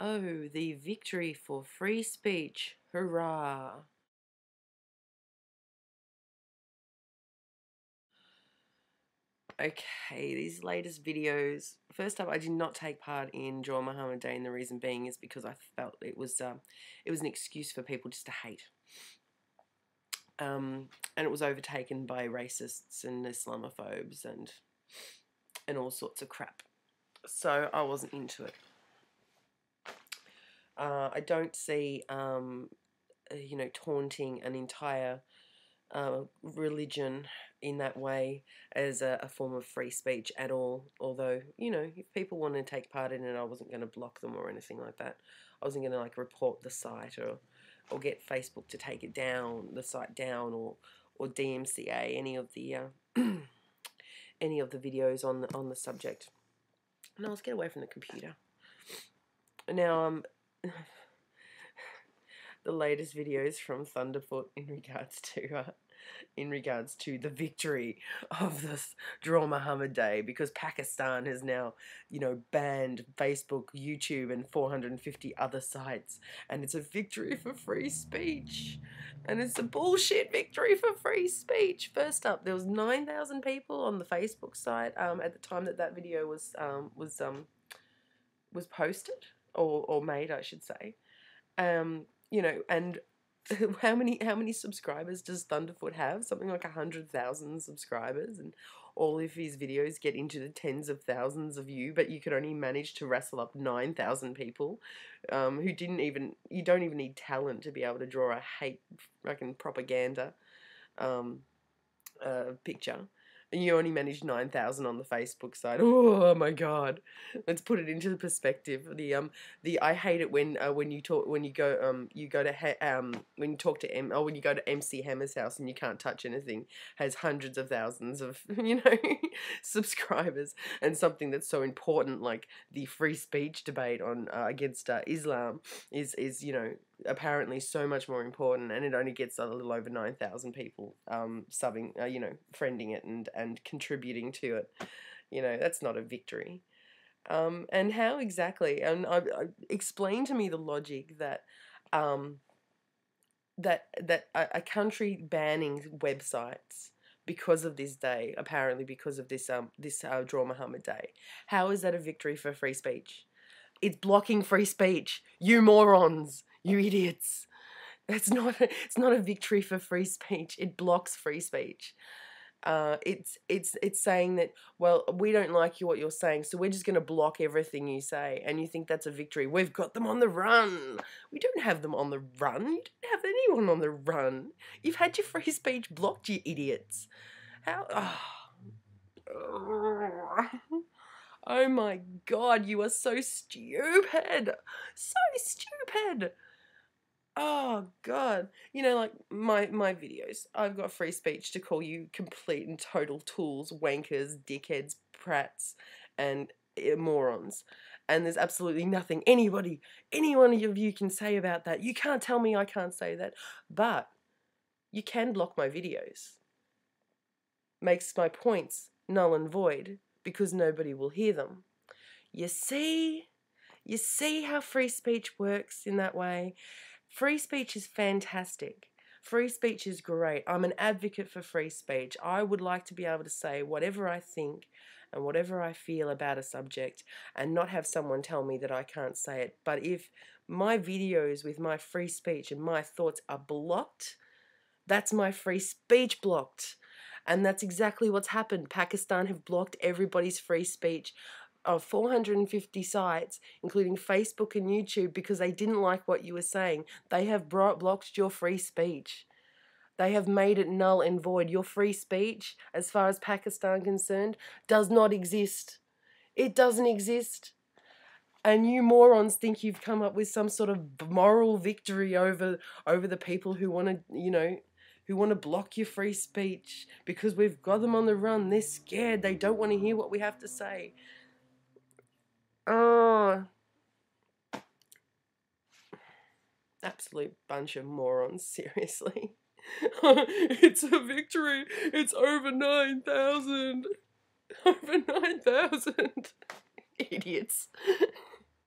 Oh, the victory for free speech. Hurrah. Okay, these latest videos. First up, I did not take part in Draw Muhammad Day, and the reason being is because I felt it was um, it was an excuse for people just to hate. Um, and it was overtaken by racists and Islamophobes and and all sorts of crap. So I wasn't into it. Uh, I don't see, um, uh, you know, taunting an entire uh, religion in that way as a, a, form of free speech at all. Although, you know, if people want to take part in it, I wasn't going to block them or anything like that. I wasn't going to like report the site or or get Facebook to take it down, the site down, or or DMCA any of the uh, any of the videos on the on the subject. No, let's get away from the computer. Now, um, the latest videos from Thunderfoot in regards to uh, in regards to the victory of this Draw Muhammad Day because Pakistan has now, you know, banned Facebook, YouTube, and 450 other sites, and it's a victory for free speech, and it's a bullshit victory for free speech. First up, there was 9,000 people on the Facebook site um, at the time that that video was um, was um, was posted or or made, I should say. Um, you know, and how many how many subscribers does Thunderfoot have? Something like hundred thousand subscribers, and all of his videos get into the tens of thousands of you. But you could only manage to wrestle up nine thousand people, um, who didn't even. You don't even need talent to be able to draw a hate fucking propaganda, um, uh, picture and you only managed 9,000 on the Facebook side. Oh my god. Let's put it into the perspective. The um the I hate it when uh, when you talk when you go um you go to ha- um when you talk to M or when you go to MC Hammer's house and you can't touch anything has hundreds of thousands of you know subscribers and something that's so important like the free speech debate on uh, against uh, Islam is is you know apparently so much more important, and it only gets a little over nine thousand people um, subbing, uh, you know, friending it and and contributing to it. You know, that's not a victory. Um, and how exactly? And I, I, explain to me the logic that um, that that a, a country banning websites because of this day, apparently because of this um this uh, Draw Muhammad Day. How is that a victory for free speech? It's blocking free speech. You morons. You idiots. It's not it's not a victory for free speech. It blocks free speech. Uh, it's it's it's saying that well we don't like you what you're saying so we're just going to block everything you say and you think that's a victory. We've got them on the run. We don't have them on the run. You don't have anyone on the run. You've had your free speech blocked you idiots. How oh. oh my god you are so stupid. So stupid Oh God! You know, like my my videos. I've got free speech to call you complete and total tools, wankers, dickheads, prats, and eh, morons. And there's absolutely nothing anybody, any one of you can say about that. You can't tell me I can't say that. But you can block my videos. Makes my points null and void because nobody will hear them. You see? You see how free speech works in that way? Free speech is fantastic. Free speech is great. I'm an advocate for free speech. I would like to be able to say whatever I think and whatever I feel about a subject and not have someone tell me that I can't say it. But if my videos with my free speech and my thoughts are blocked, that's my free speech blocked. And that's exactly what's happened. Pakistan have blocked everybody's free speech of 450 sites, including Facebook and YouTube, because they didn't like what you were saying. They have brought, blocked your free speech. They have made it null and void. Your free speech, as far as Pakistan concerned, does not exist. It doesn't exist. And you morons think you've come up with some sort of moral victory over over the people who want to, you know, who want to block your free speech because we've got them on the run. They're scared. They don't want to hear what we have to say. Oh. Absolute bunch of morons, seriously. it's a victory. It's over 9,000. Over 9,000. Idiots.